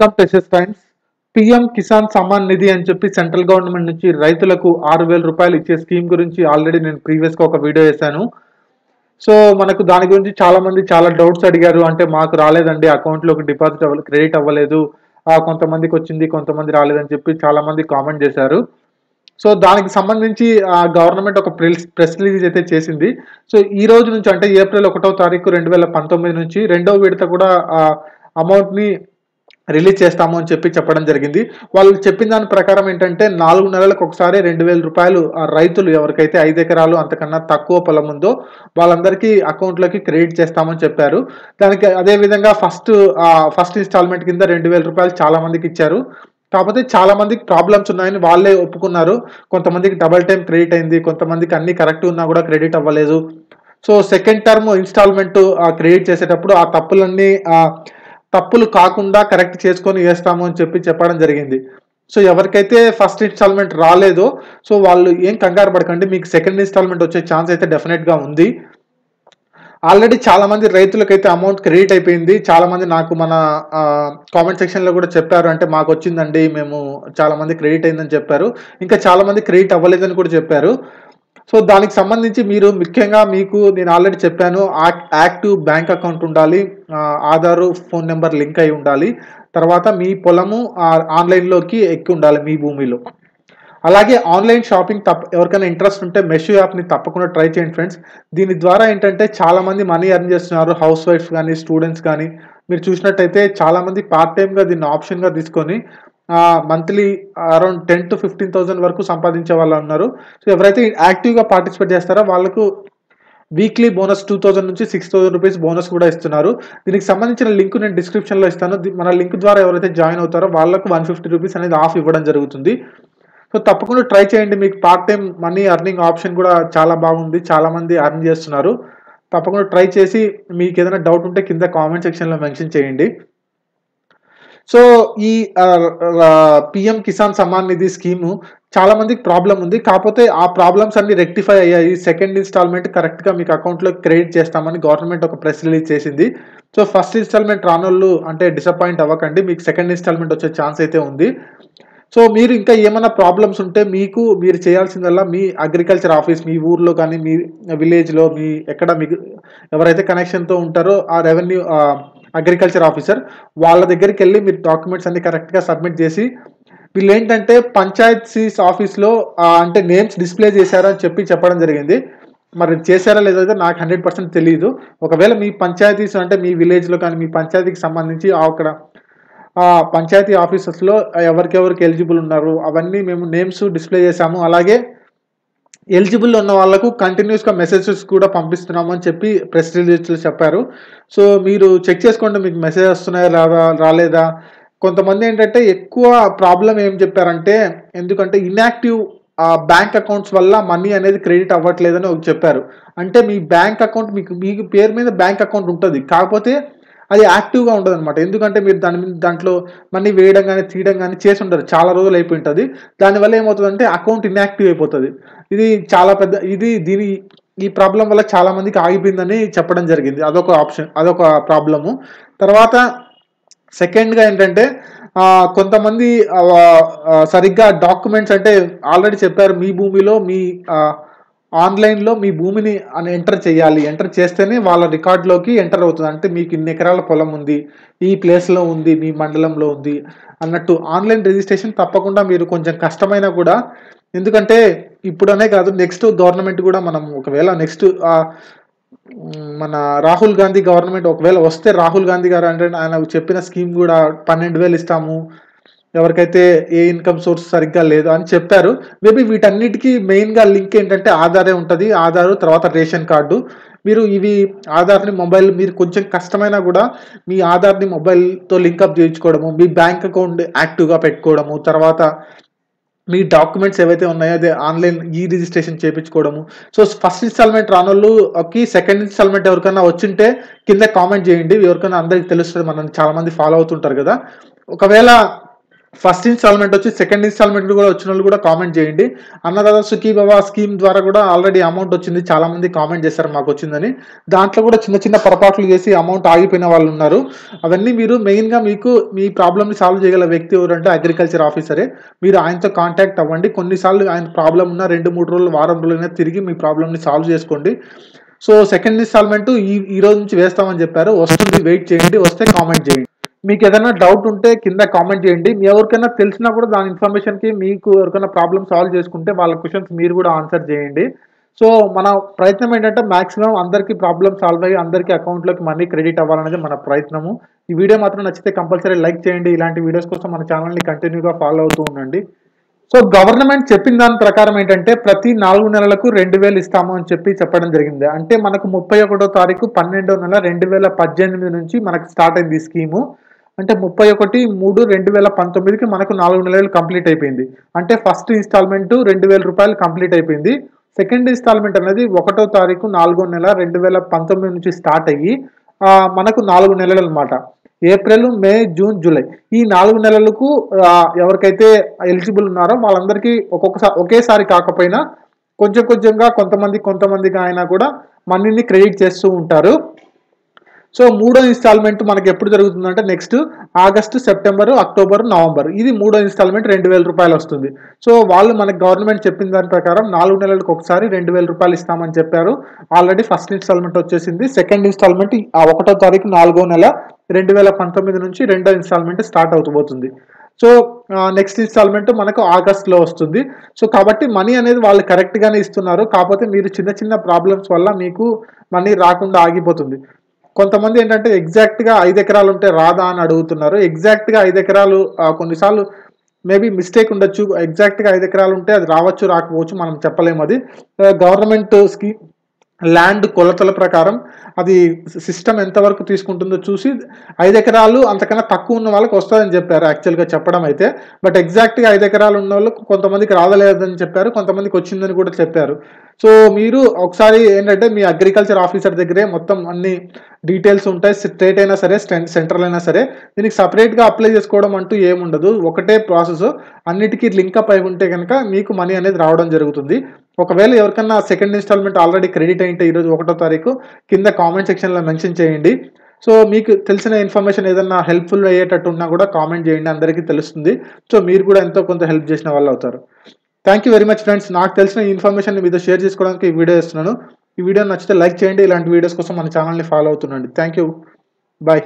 Welcome precious friends PM Kisan Samman Nidhi అని చెప్పి central government నుంచి రైతులకు ఆరు వేల రూపాయలు ఇచ్చే స్కీమ్ గురించి ఆల్రెడీ నేను ప్రీవియస్గా ఒక వీడియో వేశాను. సో మనకు దాని గురించి చాలా మంది చాలా డౌట్స్ అడిగారు. అంటే మాకు రాలేదండి అకౌంట్లోకి డిపాజిట్ అవ్వలేదు క్రెడిట్ అవ్వలేదు. కొంతమందికి వచ్చింది కొంతమంది రాలేదని చెప్పి చాలా మంది కామెంట్ చేశారు. సో దానికి సంబంధించి గవర్నమెంట్ ఒక ప్రెస్ రిలీజ్ అయితే చేసింది. సో ఈ రోజు నుంచి అంటే ఏప్రిల్ ఒకటో తారీఖు రెండు వేల పంతొమ్మిది నుంచి రెండో విడత కూడా అమౌంట్ని రిలీజ్ చేస్తాము అని చెప్పి చెప్పడం జరిగింది. వాళ్ళు చెప్పిన దాని ప్రకారం ఏంటంటే నాలుగు నెలలకు ఒకసారి రెండు వేల రూపాయలు రైతులు ఎవరికైతే ఐదు ఎకరాలు అంతకన్నా తక్కువ పొలం ఉందో వాళ్ళందరికీ అకౌంట్లోకి క్రెడిట్ చేస్తామని చెప్పారు. దానికి అదే విధంగా ఫస్ట్ ఫస్ట్ ఇన్స్టాల్మెంట్ కింద రెండు వేల రూపాయలు చాలా మందికి ఇచ్చారు. కాకపోతే చాలా మందికి ప్రాబ్లమ్స్ ఉన్నాయని వాళ్ళే ఒప్పుకున్నారు. కొంతమందికి డబల్ టైం క్రెడిట్ అయింది కొంతమందికి అన్ని కరెక్ట్ ఉన్నా కూడా క్రెడిట్ అవ్వలేదు. So second term instalment credit చేసేటప్పుడు ఆ తప్పులన్నీ తప్పులు కాకుండా కరెక్ట్ చేసుకొని వేస్తాము అని చెప్పి చెప్పడం జరిగింది. సో ఎవరికైతే ఫస్ట్ ఇన్స్టాల్మెంట్ రాలేదో సో వాళ్ళు ఏం కంగారు పడకండి మీకు సెకండ్ ఇన్స్టాల్మెంట్ వచ్చే ఛాన్స్ అయితే డెఫినెట్గా ఉంది. ఆల్రెడీ చాలా మంది రైతులకైతే అమౌంట్ క్రెడిట్ అయిపోయింది. చాలా మంది నాకు మన కామెంట్ సెక్షన్లో కూడా చెప్పారు. అంటే మాకు వచ్చిందండి మేము చాలా మంది క్రెడిట్ అయిందని చెప్పారు. ఇంకా చాలా మంది క్రెడిట్ అవ్వలేదని కూడా చెప్పారు. సో దానికి సంబంధించి మీరు ముఖ్యంగా మీకు నేను ఆల్రెడీ చెప్పాను యాక్టివ్ బ్యాంక్ అకౌంట్ ఉండాలి ఆధారు ఫోన్ నెంబర్ లింక్ అయి ఉండాలి తర్వాత మీ పొలము ఆన్లైన్లోకి ఎక్కి ఉండాలి మీ భూమిలో. అలాగే ఆన్లైన్ షాపింగ్ తప్ప ఎవరికైనా ఇంట్రెస్ట్ ఉంటే మెషో యాప్ని తప్పకుండా ట్రై చేయండి ఫ్రెండ్స్. దీని ద్వారా ఏంటంటే చాలామంది మనీ ఎర్న్ చేస్తున్నారు హౌస్ వైఫ్స్ కానీ స్టూడెంట్స్ కానీ. మీరు చూసినట్టయితే చాలామంది పార్ట్ టైంగా దీన్ని ఆప్షన్గా తీసుకొని monthly around ten to fifteen thousand వరకు సంపాదించే వాళ్ళు ఉన్నారు సో ఎవరైతే యాక్టివ్గా పార్టిసిపేట్ చేస్తారో వాళ్ళకు వీక్లీ బోనస్ టూ థౌసండ్ నుంచి సిక్స్ థౌసండ్ రూపీస్ బోనస్ కూడా ఇస్తున్నారు. దీనికి సంబంధించిన లింక్ నేను డిస్క్రిప్షన్లో ఇస్తాను. మన లింక్ ద్వారా ఎవరైతే జాయిన్ అవుతారో వాళ్ళకు వన్ ఫిఫ్టీ రూపీస్ అనేది ఆఫ్ ఇవ్వడం జరుగుతుంది. సో తప్పకుండా ట్రై చేయండి. మీకు part time money earning option కూడా చాలా బాగుంది. చాలా మంది అర్న్ చేస్తున్నారు. తప్పకుండా ట్రై చేసి మీకు ఏదైనా డౌట్ ఉంటే కింద కామెంట్ సెక్షన్లో మెన్షన్ చేయండి. సో ఈ పిఎం కిసాన్ సమ్మాన్ నిధి స్కీము చాలా మందికి ప్రాబ్లం ఉంది. కాకపోతే ఆ ప్రాబ్లమ్స్ అన్ని రెక్టిఫై అయ్యాయి. సెకండ్ ఇన్స్టాల్మెంట్ కరెక్ట్గా మీకు అకౌంట్లో క్రెడిట్ చేస్తామని గవర్నమెంట్ ఒక ప్రెస్ రిలీజ్ చేసింది. సో ఫస్ట్ ఇన్స్టాల్మెంట్ రానోళ్ళు అంటే డిసప్పాయింట్ అవ్వకండి. మీకు సెకండ్ ఇన్స్టాల్మెంట్ వచ్చే ఛాన్స్ అయితే ఉంది. సో మీరు ఇంకా ఏమైనా ప్రాబ్లమ్స్ ఉంటే మీకు మీరు చేయాల్సిందల్లా మీ అగ్రికల్చర్ ఆఫీస్ మీ ఊర్లో కానీ మీ విలేజ్లో మీ ఎక్కడ మీకు ఎవరైతే కనెక్షన్తో ఉంటారో ఆ రెవెన్యూ అగ్రికల్చర్ ఆఫీసర్. వాళ్ళ దగ్గరికి వెళ్ళి మీరు డాక్యుమెంట్స్ అన్ని కరెక్ట్గా సబ్మిట్ చేసి వీళ్ళు ఏంటంటే పంచాయతీస్ ఆఫీస్లో అంటే నేమ్స్ డిస్ప్లే చేశారని చెప్పి చెప్పడం జరిగింది. మరి చేశారా లేదో అయితే నాకు హండ్రెడ్ పర్సెంట్ తెలియదు ఒకవేళ మీ పంచాయతీస్ అంటే మీ విలేజ్లో కానీ మీ పంచాయతీకి సంబంధించి అక్కడ పంచాయతీ ఆఫీసెస్లో ఎవరికెవరికి ఎలిజిబుల్ ఉన్నారు అవన్నీ మేము నేమ్స్ డిస్ప్లే చేశాము. అలాగే ఎలిజిబుల్ ఉన్న వాళ్ళకు కంటిన్యూస్గా మెసేజెస్ కూడా పంపిస్తున్నాము అని చెప్పి ప్రెస్ రిలీజ్లో చెప్పారు. సో మీరు చెక్ చేసుకోండి మీకు మెసేజ్ వస్తున్నాయా రాదా రాలేదా? కొంతమంది ఏంటంటే ఎక్కువ ప్రాబ్లం ఏం చెప్పారంటే ఎందుకంటే ఇన్యాక్టివ్ బ్యాంక్ అకౌంట్స్ వల్ల మనీ అనేది క్రెడిట్ అవ్వట్లేదని ఒక చెప్పారు. అంటే మీ బ్యాంక్ అకౌంట్ మీకు మీ పేరు మీద బ్యాంక్ అకౌంట్ ఉంటుంది. కాకపోతే అది యాక్టివ్గా ఉండదు అనమాట ఎందుకంటే మీరు దాని మీద దాంట్లో మనీ వేయడం కానీ తీయడం కానీ చేసి ఉంటారు చాలా రోజులు అయిపోయి ఉంటుంది దానివల్ల ఏమవుతుందంటే అకౌంట్ ఇన్యాక్టివ్ అయిపోతుంది. ఇది చాలా పెద్ద ఇది దీని ఈ ప్రాబ్లం వల్ల చాలా మందికి ఆగిపోయిందని చెప్పడం జరిగింది. అదొక ఆప్షన్ అదొక ప్రాబ్లము తర్వాత సెకండ్గా ఏంటంటే కొంతమంది సరిగ్గా డాక్యుమెంట్స్ అంటే ఆల్రెడీ చెప్పారు. మీ భూమిలో మీ ఆన్లైన్లో మీ భూమిని అని ఎంటర్ చేయాలి. ఎంటర్ చేస్తేనే వాళ్ళ రికార్డులోకి ఎంటర్ అవుతుంది. అంటే మీకు ఇన్ని ఎకరాల పొలం ఉంది ఈ ప్లేస్లో ఉంది మీ మండలంలో ఉంది అన్నట్టు ఆన్లైన్ రిజిస్ట్రేషన్ తప్పకుండా మీరు కొంచెం కష్టమైనా కూడా ఎందుకంటే ఇప్పుడనే కాదు నెక్స్ట్ గవర్నమెంట్ కూడా మనం ఒకవేళ నెక్స్ట్ మన రాహుల్ గాంధీ గవర్నమెంట్ ఒకవేళ వస్తే రాహుల్ గాంధీ గారు అంటే ఆయన చెప్పిన స్కీమ్ కూడా పన్నెండు వేలు ఇస్తాము. ఎవరికైతే ఏ ఇన్కమ్ సోర్స్ సరిగ్గా లేదు అని చెప్పారు మేబీ వీటన్నిటికీ మెయిన్గా లింక్ ఏంటంటే ఆధారే ఉంటుంది. ఆధారు తర్వాత రేషన్ కార్డు. మీరు ఇవి ఆధార్ని మొబైల్ మీరు కొంచెం కష్టమైనా కూడా మీ ఆధార్ని మొబైల్తో లింకప్ చేయించుకోవడము మీ బ్యాంక్ అకౌంట్ యాక్టివ్గా పెట్టుకోవడము తర్వాత మీ డాక్యుమెంట్స్ ఏవైతే ఉన్నాయో అదే ఆన్లైన్ ఈ రిజిస్ట్రేషన్ చేయించుకోవడము. సో ఫస్ట్ ఇన్స్టాల్మెంట్ రానోళ్ళుకి సెకండ్ ఇన్స్టాల్మెంట్ ఎవరికైనా వచ్చింటే కింద కామెంట్ చేయండి. ఎవరికైనా అందరికి తెలుస్తుంది. మనం చాలామంది ఫాలో అవుతుంటారు కదా. ఒకవేళ ఫస్ట్ ఇన్స్టాల్మెంట్ వచ్చి సెకండ్ ఇన్స్టాల్మెంట్ కూడా వచ్చిన వాళ్ళు కూడా కామెంట్ చేయండి. అన్నదాత సుఖీ బాబా స్కీమ్ ద్వారా కూడా ఆల్రెడీ అమౌంట్ వచ్చింది. చాలా మంది కామెంట్ చేశారు మాకు వచ్చిందని. దాంట్లో కూడా చిన్న చిన్న పొరపాట్లు చేసి అమౌంట్ ఆగిపోయిన వాళ్ళు ఉన్నారు. అవన్నీ మీరు మెయిన్గా మీకు మీ ప్రాబ్లమ్ని సాల్వ్ చేయగల వ్యక్తి ఎవరంటే అగ్రికల్చర్ ఆఫీసరే. మీరు ఆయనతో కాంటాక్ట్ అవ్వండి. కొన్నిసార్లు ఆయన ప్రాబ్లం ఉన్న రెండు మూడు రోజులు వారం రోజులైనా తిరిగి మీ ప్రాబ్లమ్ని సాల్వ్ చేసుకోండి. సో సెకండ్ ఇన్స్టాల్మెంట్ ఈ ఈ రోజు నుంచి వేస్తామని చెప్పారు. వస్తుంది వెయిట్ చేయండి. వస్తే కామెంట్ చేయండి. మీకు ఏదైనా డౌట్ ఉంటే కింద కామెంట్ చేయండి. మీ ఎవరికైనా తెలిసినా కూడా దాని ఇన్ఫర్మేషన్కి మీకు ఎవరికైనా ప్రాబ్లమ్ సాల్వ్ చేసుకుంటే వాళ్ళ క్వశ్చన్స్ మీరు కూడా ఆన్సర్ చేయండి. సో మన ప్రయత్నం ఏంటంటే మాక్సిమం అందరికీ ప్రాబ్లమ్ సాల్వ్ అయ్యి అందరికీ అకౌంట్లోకి మనీ క్రెడిట్ అవ్వాలనేది మన ప్రయత్నము. ఈ వీడియో మాత్రం నచ్చితే కంపల్సరీ లైక్ చేయండి. ఇలాంటి వీడియోస్ కోసం మన ఛానల్ని కంటిన్యూగా ఫాలో అవుతూ ఉండండి. సో గవర్నమెంట్ చెప్పిన దాని ప్రకారం ఏంటంటే ప్రతి నాలుగు నెలలకు రెండు వేలు ఇస్తాము అని చెప్పి చెప్పడం జరిగింది. అంటే మనకు ముప్పై ఒకటో తారీఖు పన్నెండో నెల రెండు వేల పద్దెనిమిది నుంచి మనకు స్టార్ట్ అయింది ఈ స్కీము అంటే ముప్పై ఒకటి మూడు రెండు వేల పంతొమ్మిదికి మనకు నాలుగు నెలలు కంప్లీట్ అయిపోయింది. అంటే ఫస్ట్ ఇన్స్టాల్మెంట్ రెండు వేల రూపాయలు కంప్లీట్ అయిపోయింది. సెకండ్ ఇన్స్టాల్మెంట్ అనేది ఒకటో తారీఖు నాలుగో నెల రెండు వేల పంతొమ్మిది నుంచి స్టార్ట్ అయ్యి మనకు నాలుగు నెలలు అనమాట ఏప్రిల్ మే జూన్ జూలై. ఈ నాలుగు నెలలకు ఎవరికైతే ఎలిజిబుల్ ఉన్నారో వాళ్ళందరికీ ఒక్కొక్కసారి ఒకేసారి కాకపోయినా కొంచెం కొంచెంగా కొంతమంది కొంతమందిగా అయినా కూడా మనీని క్రెడిట్ చేస్తూ ఉంటారు. సో మూడో ఇన్స్టాల్మెంట్ మనకి ఎప్పుడు జరుగుతుందంటే next August September October November. ఇది మూడో ఇన్స్టాల్మెంట్ రెండు వేల రూపాయలు వస్తుంది. సో వాళ్ళు మనకి గవర్నమెంట్ చెప్పిన దాని ప్రకారం నాలుగు నెలలకు ఒకసారి రెండు వేల రూపాయలు ఇస్తామని చెప్పారు. ఆల్రెడీ ఫస్ట్ ఇన్స్టాల్మెంట్ వచ్చేసింది. సెకండ్ ఇన్స్టాల్మెంట్ ఆ ఒకటో తారీఖు నాలుగో నెల రెండు వేల పంతొమ్మిది నుంచి రెండో ఇన్స్టాల్మెంట్ స్టార్ట్ అవుతబోతుంది సో నెక్స్ట్ ఇన్స్టాల్మెంట్ మనకు ఆగస్ట్లో వస్తుంది. సో కాబట్టి మనీ అనేది వాళ్ళు కరెక్ట్గానే ఇస్తున్నారు. కాకపోతే మీరు చిన్న చిన్న ప్రాబ్లమ్స్ వల్ల మీకు మనీ రాకుండా ఆగిపోతుంది. కొంతమంది ఏంటంటే ఎగ్జాక్ట్గా ఐదు ఎకరాలు ఉంటే రాదా అని అడుగుతున్నారు. ఎగ్జాక్ట్గా ఐదు ఎకరాలు కొన్నిసార్లు మేబీ మిస్టేక్ ఉండొచ్చు. ఎగ్జాక్ట్గా ఐదు ఎకరాలు ఉంటే అది రావచ్చు రాకపోవచ్చు మనం చెప్పలేము అది. Uh, గవర్నమెంట్ స్కీమ్ ల్యాండ్ కొలతల ప్రకారం అది సిస్టమ్ ఎంతవరకు తీసుకుంటుందో చూసి ఐదు ఎకరాలు అంతకన్నా తక్కువ ఉన్న వాళ్ళకి వస్తుందని చెప్పారు యాక్చువల్గా చెప్పడం అయితే. బట్ ఎగ్జాక్ట్గా ఐదు ఎకరాలు ఉన్న వాళ్ళకు కొంతమందికి రాదలేదని చెప్పారు కొంతమందికి వచ్చిందని కూడా చెప్పారు. సో మీరు ఒకసారి ఏంటంటే మీ అగ్రికల్చర్ ఆఫీసర్ దగ్గరే మొత్తం అన్ని డీటెయిల్స్ ఉంటాయి స్టేట్ అయినా సరే సెంట్రల్ అయినా సరే. దీనికి సపరేట్గా అప్లై చేసుకోవడం అంటూ ఏముండదు. ఒకటే ప్రాసెస్ అన్నిటికీ అప్ అయి ఉంటే కనుక మీకు మనీ అనేది రావడం జరుగుతుంది. ఒకవేళ ఎవరికన్నా సెకండ్ ఇన్స్టాల్మెంట్ ఆల్రెడీ క్రెడిట్ అయింటే ఈరోజు ఒకటో తారీఖు కింద కామెంట్ సెక్షన్లో మెన్షన్ చేయండి. సో మీకు తెలిసిన ఇన్ఫర్మేషన్ ఏదన్నా హెల్ప్ఫుల్ అయ్యేటట్టు ఉన్నా కూడా కామెంట్ చేయండి. అందరికీ తెలుస్తుంది. సో మీరు కూడా ఎంతో కొంత హెల్ప్ చేసిన వాళ్ళు అవుతారు. Thank you very much friends నాకు తెలిసిన ఇన్ఫర్మేషన్ మీతో షేర్ చేసుకోవడానికి ఈ వీడియో ఇస్తున్నాను ఈ వీడియో నచ్చితే లైక్ చేయండి. ఇలాంటి వీడియోస్ కోసం మన ఛానల్ని ఫాలో అవుతుండండి. Thank you bye